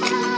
Bye.